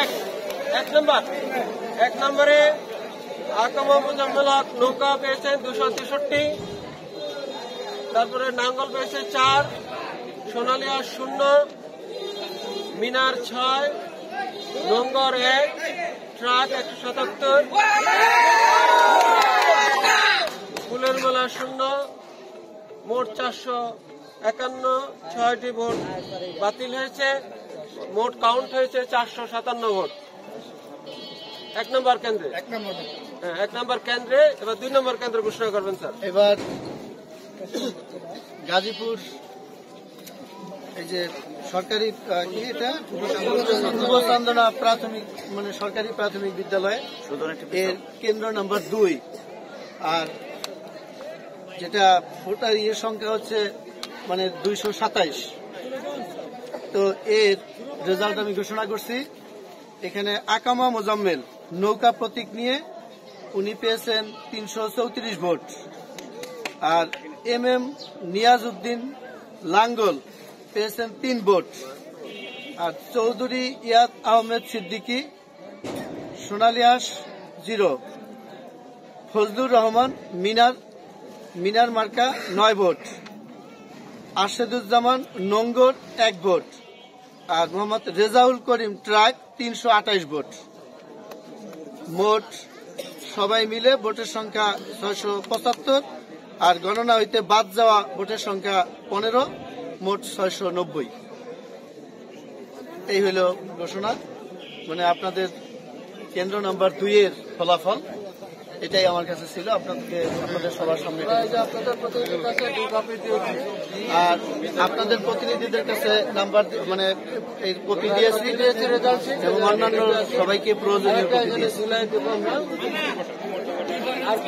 এক এক নম্বর। এক নম্বরে আকাম নৌকা পেয়েছেন দুশো তেষট্টি। তারপরে নাঙ্গল পেয়েছে চার সোনালিয়া শূন্য মিনার ছয় নোঙ্গর এক ট্রাক একশো সাতাত্তর ফুলের মেলা শূন্য মোট চারশো একান্ন ছয়টি ভোট বাতিল হয়েছে। মোট কাউন্ট হয়েছে চারশো সাতান্ন ভোট। এক নম্বর কেন্দ্রে? এক নম্বর হ্যাঁ এক নম্বর কেন্দ্রে। এবার দুই নম্বর কেন্দ্র ঘোষণা করবেন স্যার। এবার গাজীপুর এই যে সরকারি কি এটা? যুব চান্দনা প্রাথমিক মানে সরকারি প্রাথমিক বিদ্যালয়। এর কেন্দ্র নাম্বার দুই। আর যেটা ভোটার ইয়ের সংখ্যা হচ্ছে মানে দুইশো সাতাইশ। তো এর রেজাল্ট আমি ঘোষণা করছি, এখানে আকামা মোজাম্মেল নৌকা প্রতীক নিয়ে উনি পেয়েছেন তিনশো চৌত্রিশ ভোট। আর এম এম নিয়াজ উদ্দিন লাঙ্গল পেয়েছেন তিন ভোট। আর চৌধুরী ইয়াদ আহমেদ সিদ্দিকী সোনালিয়াস জিরো। ফজলুর রহমান মিনার মিনার মার্কা নয় ভোট। আরশেদুজ্জামান নঙ্গর এক ভোট। আর মোহাম্মদ রেজাউল করিম ট্রাক তিনশো আঠাইশ ভোট। মোট সবাই মিলে ভোটের সংখ্যা ছয়শো পঁচাত্তর, আর গণনা হইতে বাদ যাওয়া ভোটের সংখ্যা পনেরো, মোট ছয়শো নব্বই। এই হইল ঘোষণা। মানে আপনাদের কেন্দ্র নাম্বার দুইয়ের ফলাফল। এটাই আমার কাছে ছিল, আপনাদেরকে, আপনাদের সবার সামনে আর আপনাদের প্রতিনিধিদের কাছে নাম্বার মানে এই কপি দিয়েছি এবং অন্যান্য সবাইকে প্রয়োজনীয় আমরা আর